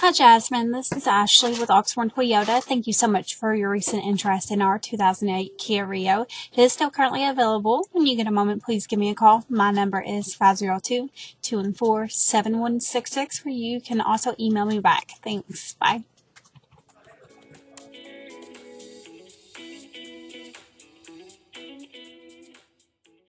Hi, Jasmine. This is Ashley with Oxmoor Toyota. Thank you so much for your recent interest in our 2008 Kia Rio. It is still currently available. When you get a moment, please give me a call. My number is 502-214-7166, where you can also email me back. Thanks. Bye.